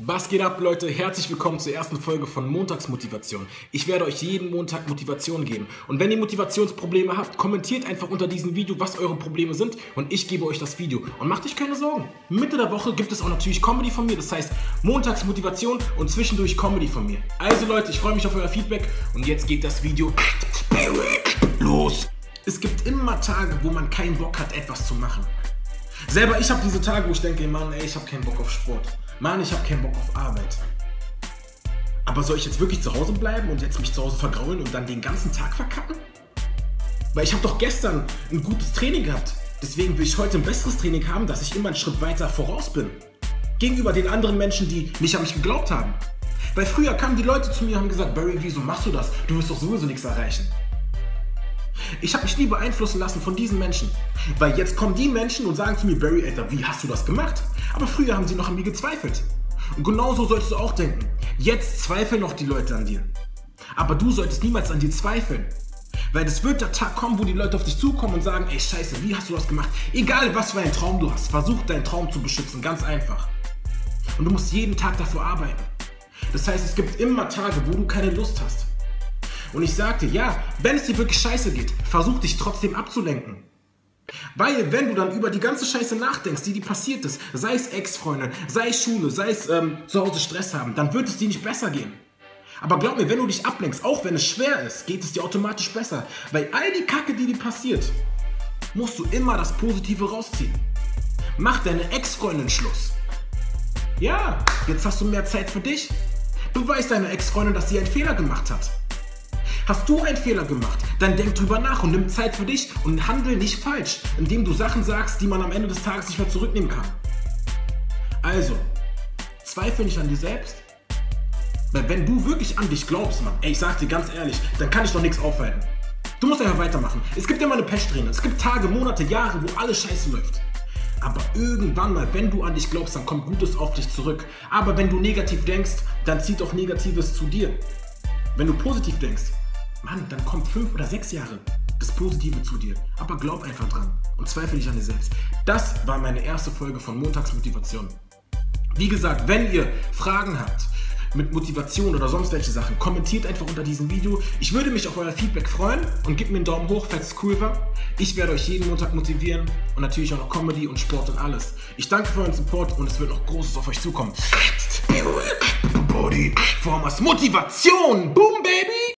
Was geht ab, Leute? Herzlich willkommen zur ersten Folge von Montagsmotivation. Ich werde euch jeden Montag Motivation geben. Und wenn ihr Motivationsprobleme habt, kommentiert einfach unter diesem Video, was eure Probleme sind und ich gebe euch das Video. Und macht euch keine Sorgen. Mitte der Woche gibt es auch natürlich Comedy von mir, das heißt Montagsmotivation und zwischendurch Comedy von mir. Also Leute, ich freue mich auf euer Feedback und jetzt geht das Video los. Es gibt immer Tage, wo man keinen Bock hat, etwas zu machen. Selber, ich habe diese Tage, wo ich denke, Mann, ey, ich habe keinen Bock auf Sport. Mann, ich habe keinen Bock auf Arbeit. Aber soll ich jetzt wirklich zu Hause bleiben und jetzt mich zu Hause vergraulen und dann den ganzen Tag verkacken? Weil ich habe doch gestern ein gutes Training gehabt. Deswegen will ich heute ein besseres Training haben, dass ich immer einen Schritt weiter voraus bin. Gegenüber den anderen Menschen, die nicht an mich geglaubt haben. Weil früher kamen die Leute zu mir und haben gesagt, Barry, wieso machst du das? Du wirst doch sowieso nichts erreichen. Ich habe mich nie beeinflussen lassen von diesen Menschen. Weil jetzt kommen die Menschen und sagen zu mir, Barry, Alter, wie hast du das gemacht? Aber früher haben sie noch an mir gezweifelt. Und genauso solltest du auch denken. Jetzt zweifeln noch die Leute an dir. Aber du solltest niemals an dir zweifeln. Weil es wird der Tag kommen, wo die Leute auf dich zukommen und sagen, ey scheiße, wie hast du das gemacht? Egal was für einen Traum du hast, versuch deinen Traum zu beschützen, ganz einfach. Und du musst jeden Tag dafür arbeiten. Das heißt, es gibt immer Tage, wo du keine Lust hast. Und ich sagte, ja, wenn es dir wirklich scheiße geht, versuch dich trotzdem abzulenken. Weil, wenn du dann über die ganze Scheiße nachdenkst, die dir passiert ist, sei es Ex-Freunde, sei es Schule, sei es ähm, zu Hause Stress haben, dann wird es dir nicht besser gehen. Aber glaub mir, wenn du dich ablenkst, auch wenn es schwer ist, geht es dir automatisch besser. Weil all die Kacke, die dir passiert, musst du immer das Positive rausziehen. Mach deine Ex-Freundin Schluss. Ja, jetzt hast du mehr Zeit für dich. Du weißt deine Ex-Freundin, dass sie einen Fehler gemacht hat. Hast du einen Fehler gemacht, dann denk drüber nach und nimm Zeit für dich und handel nicht falsch, indem du Sachen sagst, die man am Ende des Tages nicht mehr zurücknehmen kann. Also, zweifel nicht an dir selbst. Weil wenn du wirklich an dich glaubst, Mann, ey, ich sag dir ganz ehrlich, dann kann ich doch nichts aufhalten. Du musst einfach weitermachen. Es gibt immer eine Pechsträhne. Es gibt Tage, Monate, Jahre, wo alles scheiße läuft. Aber irgendwann mal, wenn du an dich glaubst, dann kommt Gutes auf dich zurück. Aber wenn du negativ denkst, dann zieht auch Negatives zu dir. Wenn du positiv denkst, Mann, dann kommt fünf oder sechs Jahre das Positive zu dir. Aber glaub einfach dran und zweifle nicht an dir selbst. Das war meine erste Folge von Montagsmotivation. Wie gesagt, wenn ihr Fragen habt mit Motivation oder sonst welche Sachen, kommentiert einfach unter diesem Video. Ich würde mich auf euer Feedback freuen und gebt mir einen Daumen hoch, falls es cool war. Ich werde euch jeden Montag motivieren und natürlich auch noch Comedy und Sport und alles. Ich danke für euren Support und es wird noch Großes auf euch zukommen. Body Formers Motivation! Boom, Baby!